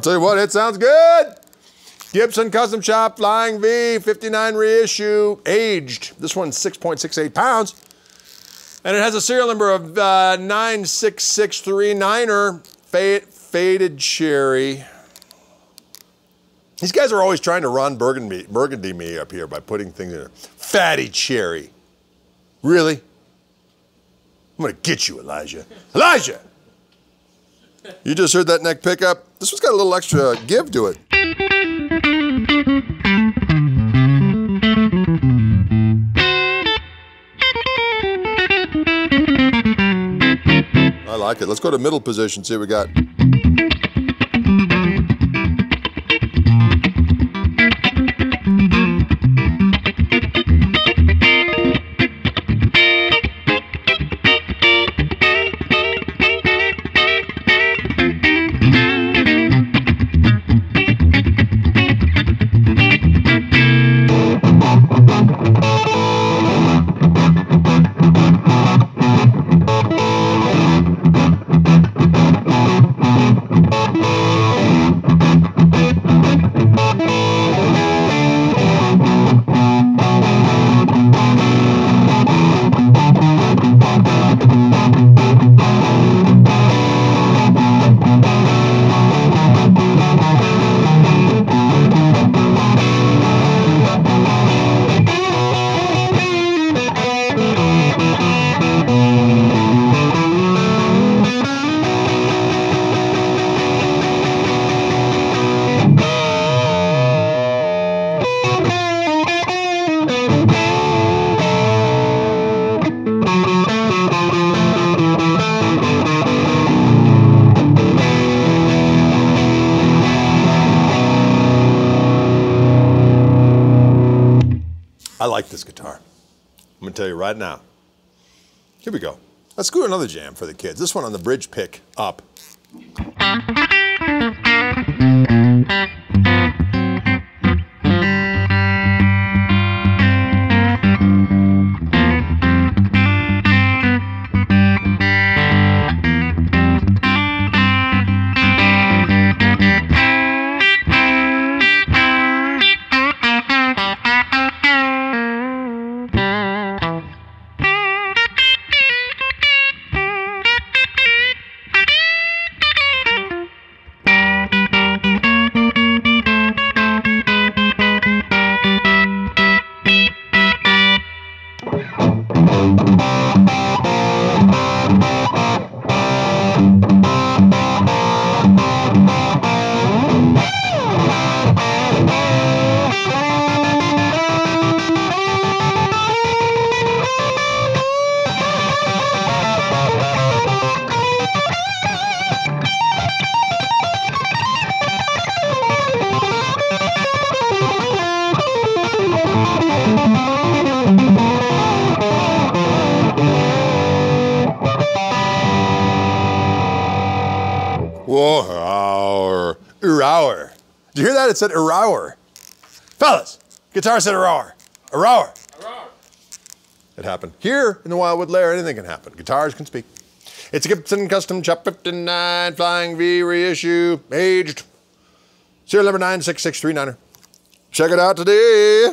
I'll tell you what, it sounds good. Gibson Custom Shop Flying V 59 reissue, aged. This one's 6.68 pounds. And it has a serial number of uh, 96639er faded cherry. These guys are always trying to run burgundy, burgundy me up here by putting things in it. Fatty cherry. Really? I'm gonna get you, Elijah. Elijah! You just heard that neck pickup? This one's got a little extra give to it. I like it. Let's go to middle position, see what we got. This guitar. I'm gonna tell you right now. Here we go. Let's do another jam for the kids. This one on the bridge pick up. It said Urower. Fellas, guitar said Urower. Urower. It happened. Here in the Wildwood Lair, anything can happen. Guitars can speak. It's a Gibson Custom Shop 59 Flying V reissue, aged. Serial number 96639er. Check it out today.